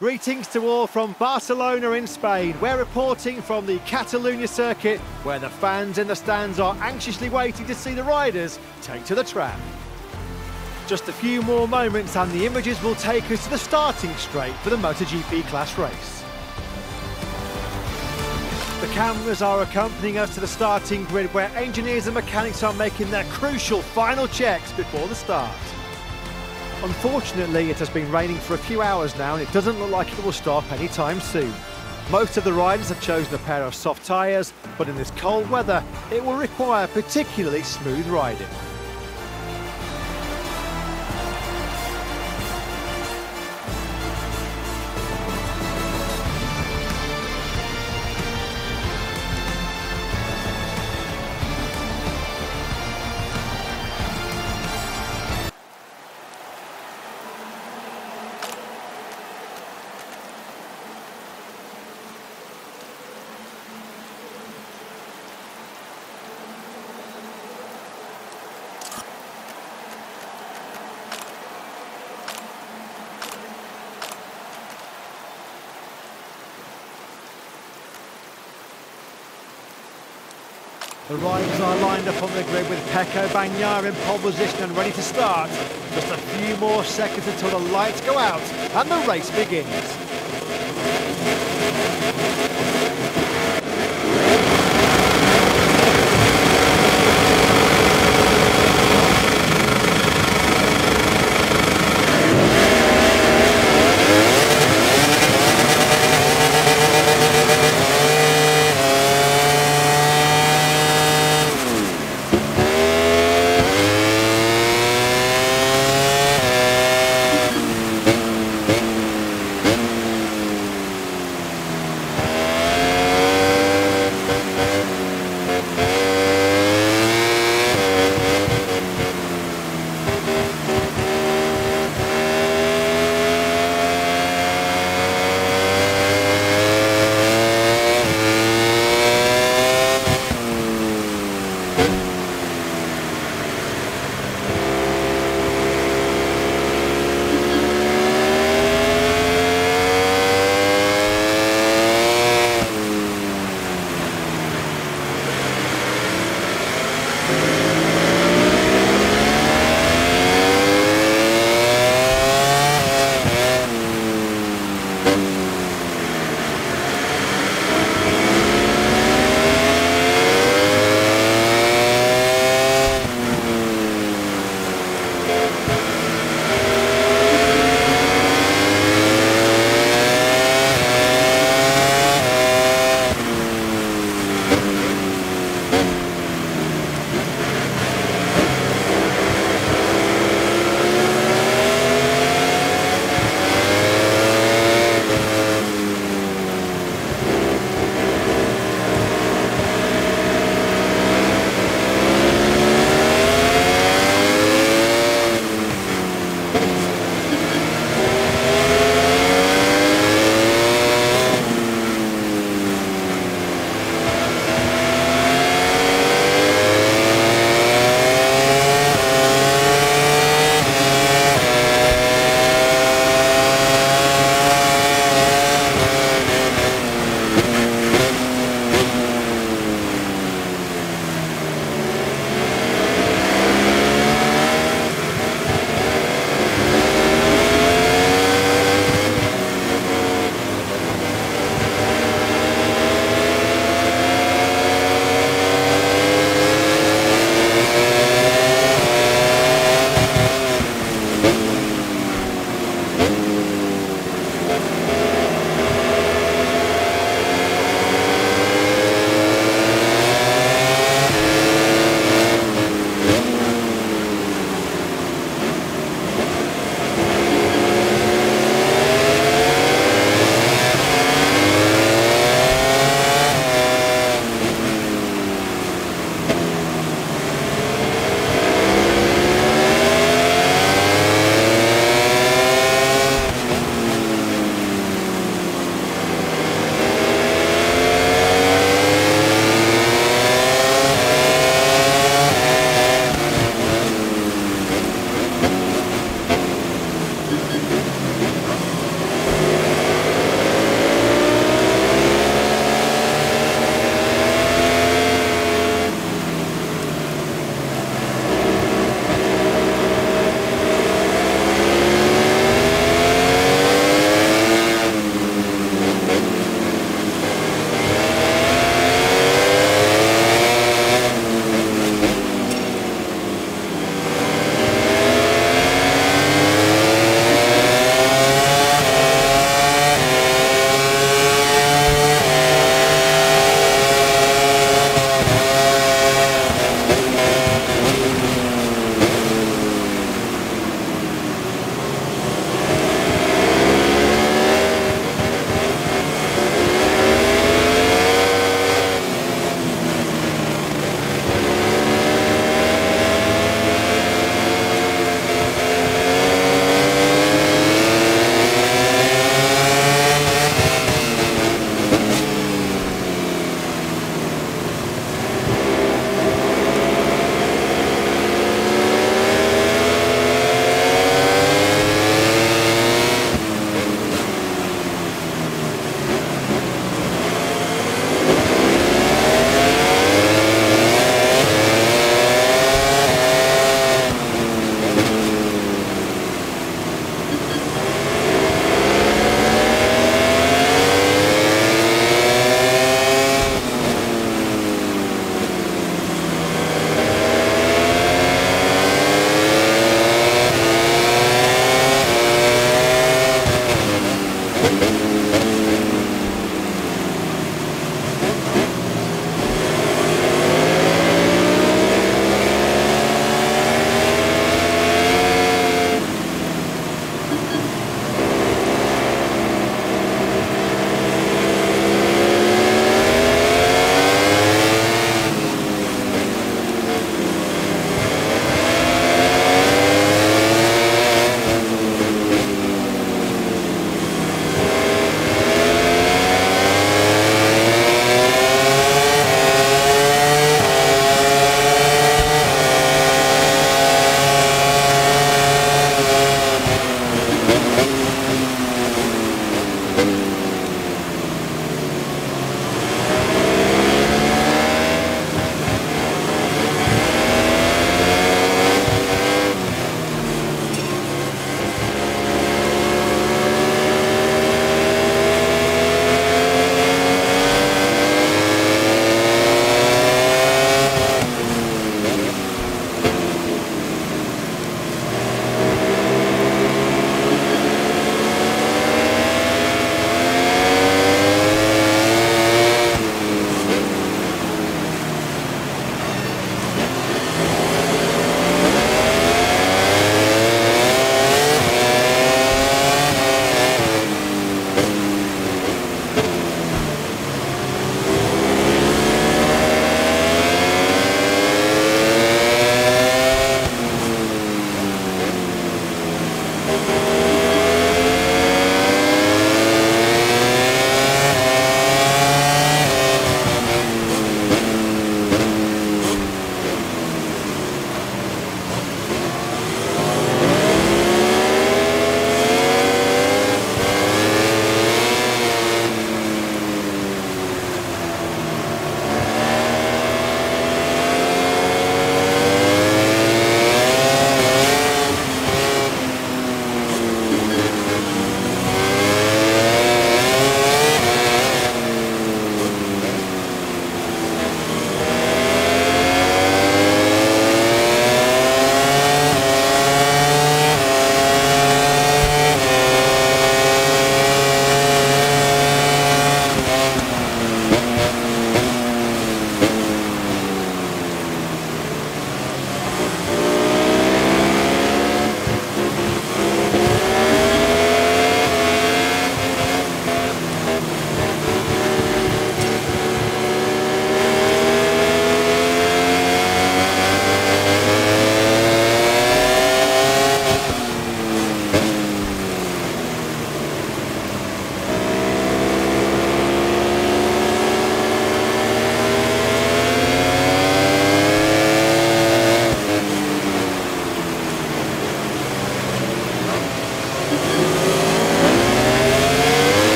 Greetings to all from Barcelona in Spain. We're reporting from the Catalunya circuit where the fans in the stands are anxiously waiting to see the riders take to the track. Just a few more moments and the images will take us to the starting straight for the MotoGP class race. The cameras are accompanying us to the starting grid where engineers and mechanics are making their crucial final checks before the start. Unfortunately, it has been raining for a few hours now and it doesn't look like it will stop anytime soon. Most of the riders have chosen a pair of soft tyres, but in this cold weather, it will require particularly smooth riding. The riders are lined up on the grid with Pecco Bagnaia in pole position and ready to start. Just a few more seconds until the lights go out and the race begins.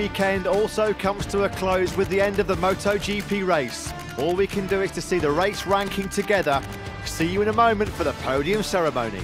Weekend also comes to a close with the end of the MotoGP race. All we can do is to see the race ranking together. See you in a moment for the podium ceremony.